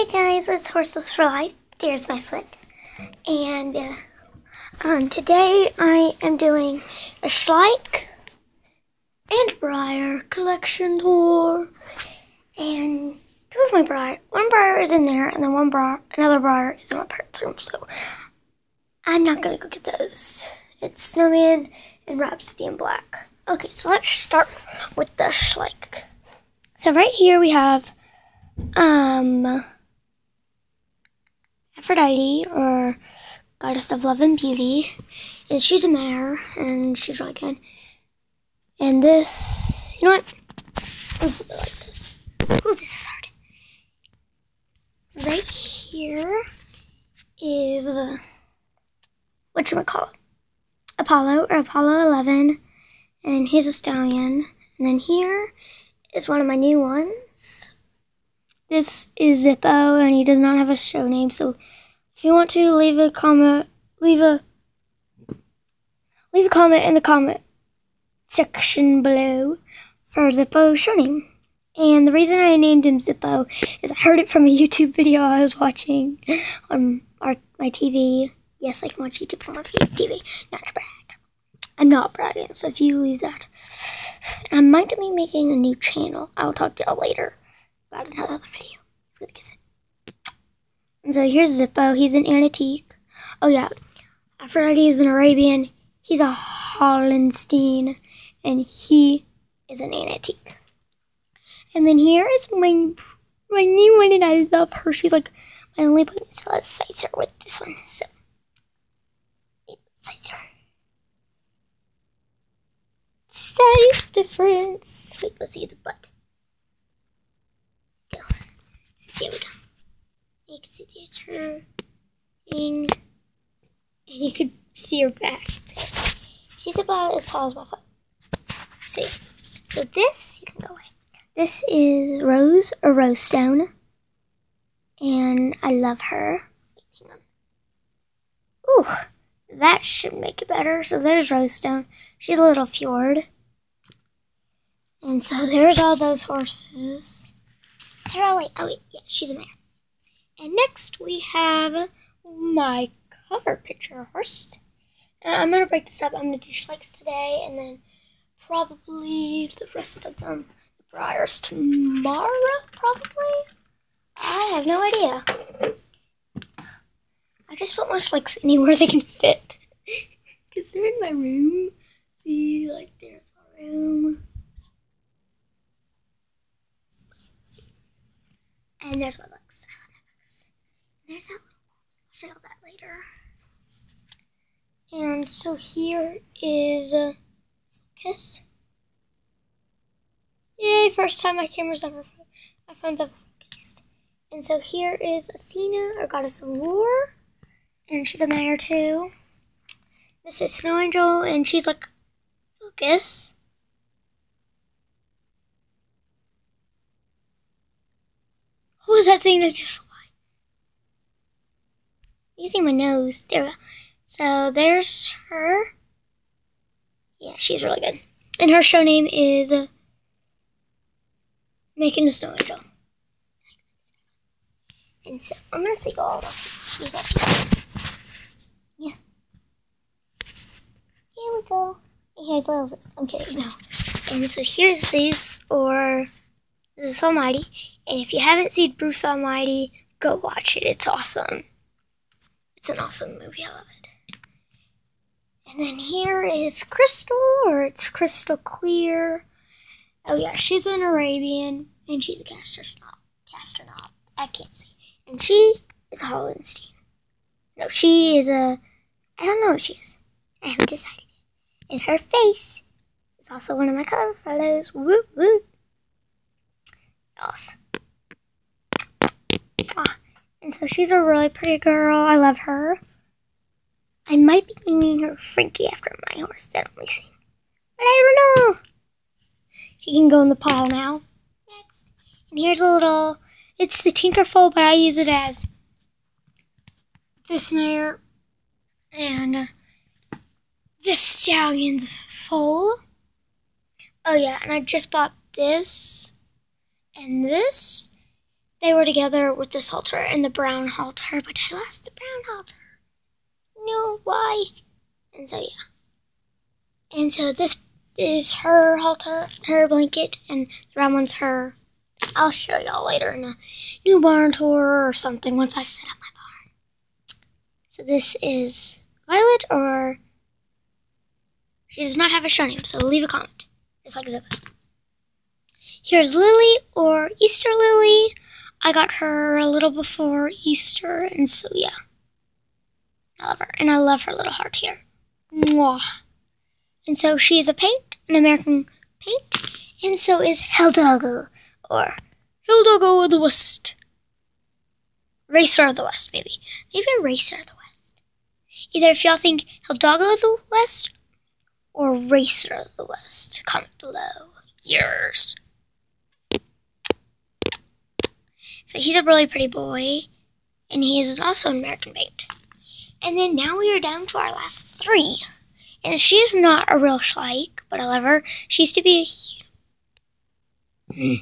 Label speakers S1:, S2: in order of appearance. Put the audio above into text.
S1: Hey guys, it's Horses for Life. There's my foot. And uh, um, today I am doing a Schleich and Breyer collection tour. And two of my Breyer, one Breyer is in there, and then one Breyer, another Breyer is in my parents' room. So I'm not gonna go get those. It's Snowman and Rhapsody in Black. Okay, so let's start with the Schleich. So right here we have um Aphrodite or Goddess of Love and Beauty. And she's a mare and she's really good. And this you know what? I really like this. Oh, this is hard. Right here is uh, what should I call it? Apollo or Apollo 11, and here's a stallion. And then here is one of my new ones. This is Zippo, and he does not have a show name. So, if you want to leave a comment, leave a leave a comment in the comment section below for Zippo's show name. And the reason I named him Zippo is I heard it from a YouTube video I was watching on our my TV. Yes, I can watch YouTube on my TV. Not to brag. I'm not bragging. So if you leave that. I might be making a new channel. I'll talk to y'all later about another video. It's good kiss it. And so here's Zippo. He's an antique. Oh yeah, Aphrodite is an Arabian. He's a Hollenstein, and he is an antique. And then here is my my new one, and I love her. She's like my only so let's size her with this one. So. Size difference. Wait, let's see the butt. Go. So there we go. See her thing. And you could see her back. She's about as tall as my foot. See. So this, you can go away. This is Rose or Rose Stone. And I love her. Hang on. Ooh, that should make it better. So there's Rose Stone. She's a little fjord. And so there's all those horses. Oh wait, yeah, she's a mare. And next we have my cover picture horse. Uh, I'm gonna break this up. I'm gonna do Schleichs today, and then probably the rest of them, the Breyers tomorrow, probably. I have no idea. I just put my Schleichs anywhere they can fit, cause they're in my room. See, like there's our room. And there's books. I love books. And there's that little I'll show you that later. And so here is uh, focus. Yay, first time my camera's ever, my phone's ever focused. And so here is Athena, our goddess of war. And she's a mare too. This is Snow Angel, and she's like, focus. What was that thing that just flew? Using my nose. There we go. So there's her. Yeah, she's really good. And her show name is uh, Making a Snow Angel. And so I'm gonna see all of these. Yeah. Here we go. And here's sis. I'm kidding, no. And so here's Zeus or Zeus Almighty. And if you haven't seen Bruce Almighty, go watch it. It's awesome. It's an awesome movie. I love it. And then here is Crystal, or it's Crystal Clear. Oh yeah, she's an Arabian, and she's a gastronaut. Gastronaut. I can't see. And she is Hollenstein. No, she is a. I don't know what she is. I haven't decided yet. And her face is also one of my cover photos. Woo woo. Yes. Ah, and so she's a really pretty girl. I love her. I might be naming her Frankie after my horse that only sing. But I don't know. She can go in the pile now. Next. And here's a little, it's the Tinkerfoal, but I use it as this mare and this stallion's foal. Oh yeah, and I just bought this and this they were together with this halter and the brown halter, but I lost the brown halter. No, why? And so yeah. And so this is her halter, her blanket, and the brown one's her. I'll show y'all later in a new barn tour or something once I set up my barn. So this is Violet or she does not have a show name, so leave a comment. Just like Ziva. Here's Lily or Easter Lily. I got her a little before Easter, and so yeah. I love her. And I love her little heart here. Mwah. And so she is a paint, an American paint, and so is Hidalgo, or Hidalgo of the West. Racer of the West, maybe. Maybe Racer of the West. Either if y'all think Hidalgo of the West or Racer of the West, comment below. Yours. So he's a really pretty boy, and he is also an American paint. And then now we are down to our last three. And she is not a real Schleich, but I love her. She used to be a...